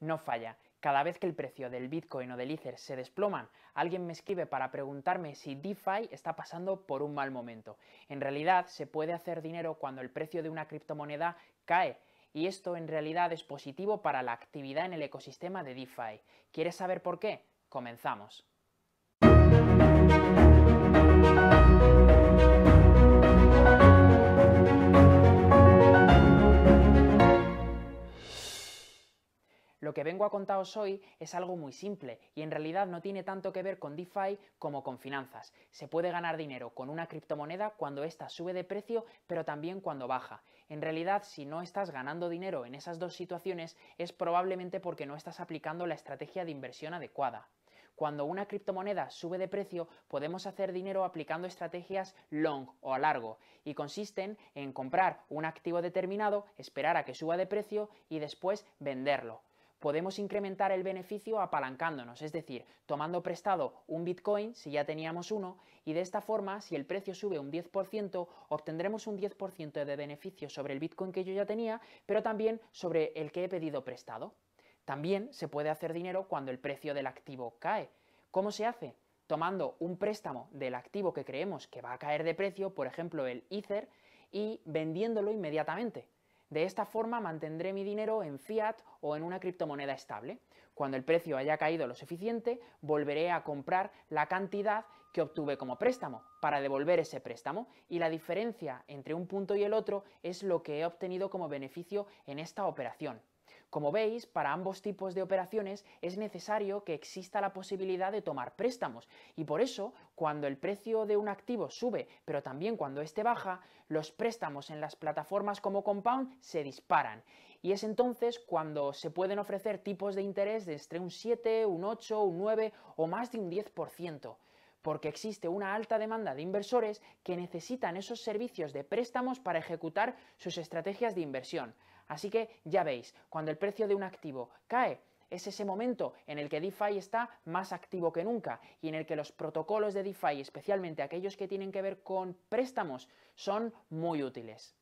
no falla. Cada vez que el precio del Bitcoin o del Ether se desploman, alguien me escribe para preguntarme si DeFi está pasando por un mal momento. En realidad, se puede hacer dinero cuando el precio de una criptomoneda cae y esto en realidad es positivo para la actividad en el ecosistema de DeFi. ¿Quieres saber por qué? Comenzamos. Lo que vengo a contaros hoy es algo muy simple y en realidad no tiene tanto que ver con DeFi como con finanzas. Se puede ganar dinero con una criptomoneda cuando ésta sube de precio, pero también cuando baja. En realidad, si no estás ganando dinero en esas dos situaciones, es probablemente porque no estás aplicando la estrategia de inversión adecuada. Cuando una criptomoneda sube de precio, podemos hacer dinero aplicando estrategias long o a largo, y consisten en comprar un activo determinado, esperar a que suba de precio y después venderlo podemos incrementar el beneficio apalancándonos, es decir, tomando prestado un Bitcoin si ya teníamos uno y de esta forma, si el precio sube un 10%, obtendremos un 10% de beneficio sobre el Bitcoin que yo ya tenía, pero también sobre el que he pedido prestado. También se puede hacer dinero cuando el precio del activo cae. ¿Cómo se hace? Tomando un préstamo del activo que creemos que va a caer de precio, por ejemplo el Ether, y vendiéndolo inmediatamente. De esta forma mantendré mi dinero en fiat o en una criptomoneda estable. Cuando el precio haya caído lo suficiente, volveré a comprar la cantidad que obtuve como préstamo para devolver ese préstamo y la diferencia entre un punto y el otro es lo que he obtenido como beneficio en esta operación. Como veis, para ambos tipos de operaciones es necesario que exista la posibilidad de tomar préstamos y por eso, cuando el precio de un activo sube, pero también cuando éste baja, los préstamos en las plataformas como Compound se disparan. Y es entonces cuando se pueden ofrecer tipos de interés de entre un 7, un 8, un 9 o más de un 10% porque existe una alta demanda de inversores que necesitan esos servicios de préstamos para ejecutar sus estrategias de inversión. Así que ya veis, cuando el precio de un activo cae, es ese momento en el que DeFi está más activo que nunca y en el que los protocolos de DeFi, especialmente aquellos que tienen que ver con préstamos, son muy útiles.